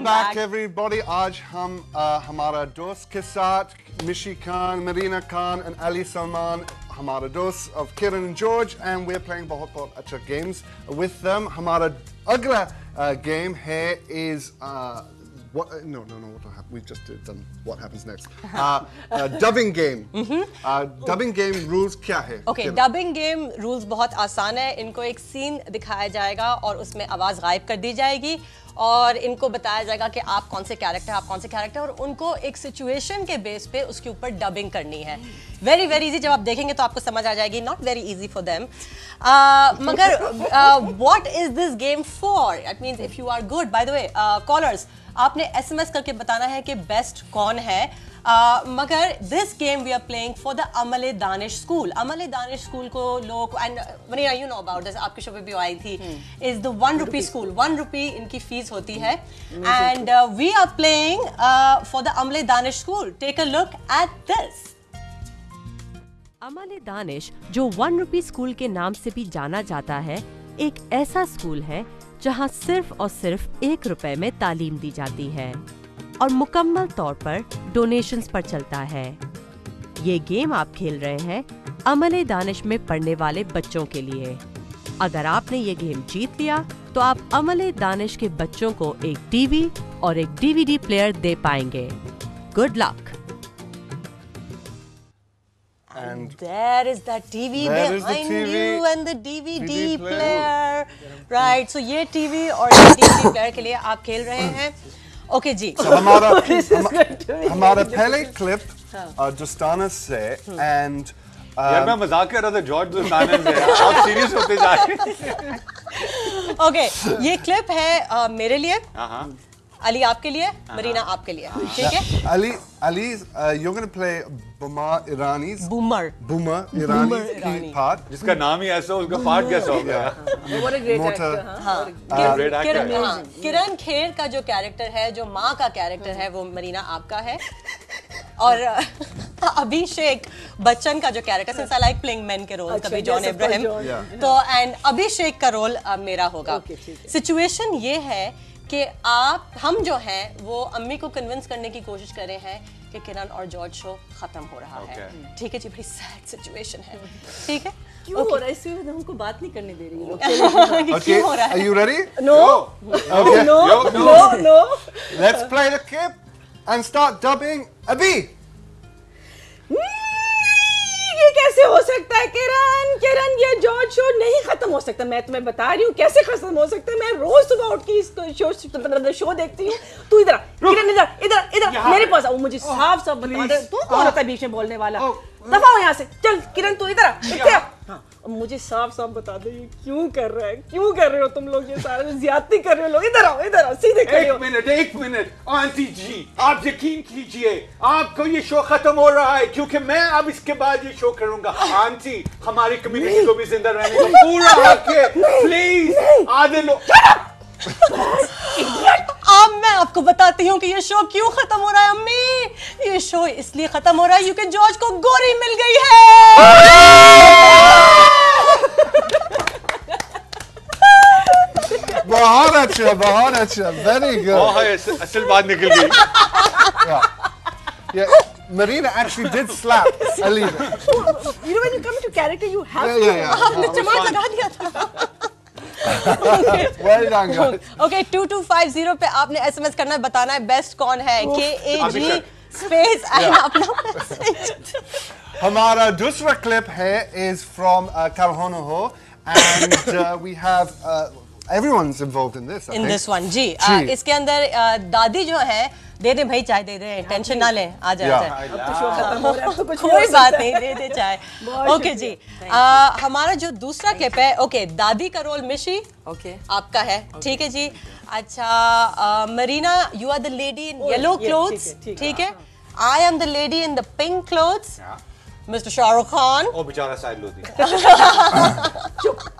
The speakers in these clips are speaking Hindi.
Welcome back, everybody. आज हम uh, हमारा दोस्त के साथ मिशी Khan, Marina Khan, and Ali Salman. हमारा दोस्त of Kiran and George, and we're playing बहुत बहुत अच्छा games with them. हमारा अगला uh, game है is uh, what? Uh, no, no, no. What happened? We've just did done what happens next. Uh, uh, dubbing game. uh, dubbing game rules क्या है? Okay Kiran? Dubbing game rules बहुत आसान है इनको एक सीन दिखाया जाएगा और उसमें आवाज़ गायब कर दी जाएगी और इनको बताया जाएगा कि आप कौन से कैरेक्टर आप कौन से कैरेक्टर और उनको एक सिचुएशन के बेस पे उसके ऊपर डबिंग करनी है। वेरी वेरी इजी जब आप देखेंगे तो आपको समझ आ जाएगी not very easy for them मगर what is this game for it means if you are good by the way callers आपने एसएमएस करके बताना है कि बेस्ट कौन है? मगर this game we are playing for the Amal Danish school Amal Danish school को लोग एंड वनीरा यू नो अबाउट दिस आपके शो पे भी आई थी. Is the one rupee school one rupee इनकी फ़ीस होती है. And we are playing for the Amal Danish school take a look at this Amal Danish जो वन रुपी स्कूल के नाम से भी जाना जाता है एक ऐसा स्कूल है जहाँ सिर्फ़ और सिर्फ़ एक रुपए में तालीम दी जाती है। और मुकम्मल तौर पर डोनेशंस पर चलता है ये गेम आप खेल रहे हैं अमल दानिश में पढ़ने वाले बच्चों के लिए अगर आपने ये गेम जीत लिया तो आप अमल दानिश के बच्चों को एक टीवी और एक डीवीडी प्लेयर दे पाएँगे good luck And There is that TV There behind TV, you and the DVD, DVD player. Right. So ये TV और DVD player के लिए आप खेल रहे हैं. ओके जी. हमारा हम- हमारा पहले क्लिप दोस्ताना से एंड यार मैं मज़ाक कर रहा था जॉर्ज दोस्ताना से आप सीरियस होते जा रहे हैं। ओके ये क्लिप है मेरे लिए। हाँ हाँ। अली आपके लिए मरीना आपके लिए। ठीक है? uh, you're going to play Buma Irani's बूमर Buma Irani Irani. part. जिसका नाम ही ऐसा उसका पार्ट कैसा हो गया? Great Motor. actor, huh? हाँ। किरण हाँ, किरण खेर का जो कैरेक्टर है जो माँ का कैरेक्टर है वो मरीना आपका है। और अ, अभिषेक बच्चन का जो character since I like playing main के रोल अच्छा, कभी जॉन yes, इब्राहिम तो एंड अभिषेक का रोल मेरा होगा। है। सिचुएशन ये है कि आप हम जो है वो अम्मी को कन्विंस करने की कोशिश कर रहे हैं कि किरण और जॉर्ज शो खत्म हो रहा है। ठीक है जी बड़ी सैड सिचुएशन है। ठीक है? क्यों okay. हो रहा है? इसमें हमको बात नहीं करने दे रही है। लोग Okay. क्यों हो रहा है? Are you ready no no no no let's play the clip and start dubbing Abi कैसे हो सकता है किरण? किरण ये जॉर्ज शो नहीं खत्म हो सकता। मैं तुम्हें बता रही हूँ कैसे खत्म हो सकता है? मैं रोज सुबह उठ के इस शो शो देखती हूँ। तू इधर किरण इधर इधर इधर मेरे पास आओ मुझे साफ़ साफ़ बता दे। तू कौन होता है बीच में बोलने वाला? दफ़ा हो यहाँ से। चल किरण तू इधर आ। मुझे साफ़ साफ़ बता दो ये क्यों कर रहा है? क्यों कर रहे हो तुम लोग ये सारे? ज्यादती कर रहे हो लोग। इधर आओ इधर आओ सीधे हो मिनट एक मिनट। आंटी जी आप यकीन कीजिए आपको ये शो खत्म हो रहा है क्योंकि मैं अब इसके बाद ये शो करूँगा। आंटी हमारी कम्युनिटी को भी ज़िंदा रहने का पूरा हक है। प्लीज़ आधे लोग अब मैं आपको बताती हूँ कि ये शो क्यों खत्म हो रहा है अम्मी। ये शो इसलिए खत्म हो रहा है क्योंकि जॉर्ज को गोरी मिल गई है। बहुत अच्छा बहुत अच्छा very good ओह, असल असल बात निकल गई yeah Marina actually did slap Ali yeah You know when you come into character you have yeah yeah आपने चमाट लगा दिया था well done guys okay two two five zero पे आपने एसएमएस करना है बताना है बेस्ट कौन है K A G Abhishek. Space and अपना message. हमारा दूसरा क्लिप है is from uh, Kalhono Ho and uh, we have uh, everyone's involved in this I in think. This one जी जी। इसके अंदर अ, दादी जो है दे दे भाई चाय दे दे टेंशन ना ले आ जाए आ Yeah. जाए। तो शो खत्म हो रहा है अब तो कोई बात नहीं दे दे चाय। ओके जी। अ, हमारा जो दूसरा क्लिप है ओके दादी का रोल मिशी Okay. आपका है ठीक है जी। अच्छा Marina you are the lady in yellow clothes ठीक है, है I am the lady in the pink clothes mister Shahrukh Khan oh बेचारा साइड लोधी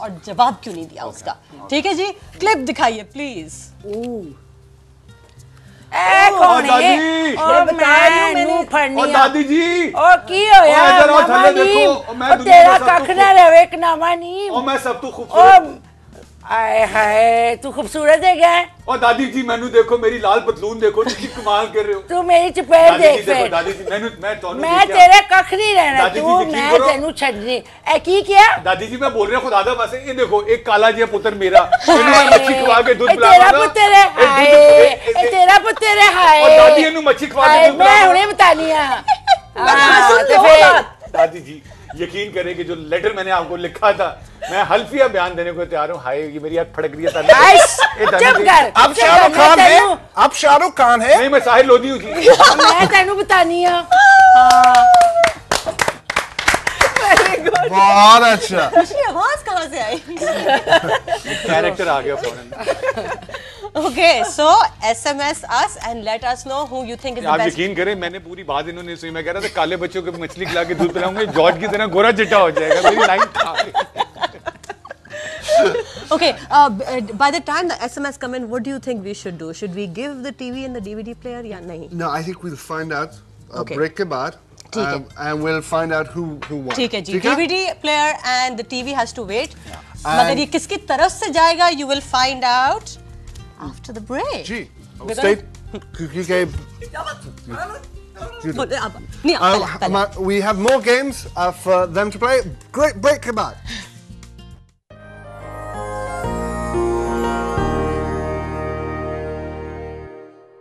और जवाब क्यों नहीं दिया उसका? ठीक है जी क्लिप दिखाइए प्लीज़ ए कौन दादी। है ओ रही हूँ मैं। नू और ओ दादी जी। ओ की नी देखो, ओ, तेरा सबको कख ना रवे एक नामा नी ओ मैं सब तो खूबसूरत आए हाय तू खूबसूरत है क्या? और दादी जी मैं देखो मेरी लाल पतलून देखो कमाल कर रहे हो। तू मेरी चपेट देख दादी जी मैं मैं तेरे कख नहीं रहना तू मैं तेन छी की क्या? दादी जी मैं बोल रहा हूँ दादा बस ये देखो एक काला जी पुत्र मेरा। पुत्र है तेरा पुत्र है मच्छी खुवा मैं हमें बता लिया दादी जी यकीन करें कि जो लेटर मैंने आपको लिखा था मैं हल्फिया बयान देने को तैयार हूँ। हाय ये मेरी आँख फड़क रही है अब शाहरुख खान है अब शाहरुख खान है। नहीं मैं साहिल लोधी हूँ मैं तेनू बतानी है। बहुत अच्छा। आवाज़ कहाँ से आई? कैरेक्टर आ गया फ़ौरन okay so SMS us and let us know who you think is the आप यकीन करें मैंने पूरी बात इन्होंने सुनी मैं कह रहा था काले बच्चों को मछली खिला के दूध पिलाऊँगा जॉर्ज की तरह गोरा चिट्टा हो जाएगा मेरी लाइन था Okay, uh, b- uh, by the time the SMS come in, what do you think we should do? Should we give the TV and the DVD player? Yeah, nahi. No, I think we'll find out uh, Okay. break के बाद ठीक है। um, and we'll find out who who won ठीक है जी ठीक है? DVD player and the TV has to wait. मगर ये किसकी तरफ से जाएगा? You will find out after the break. Ji Because- stay क्योंकि बोले अब- नहीं, Uh, पहले- पहले। we have more games uh, for them to play. Great break के बाद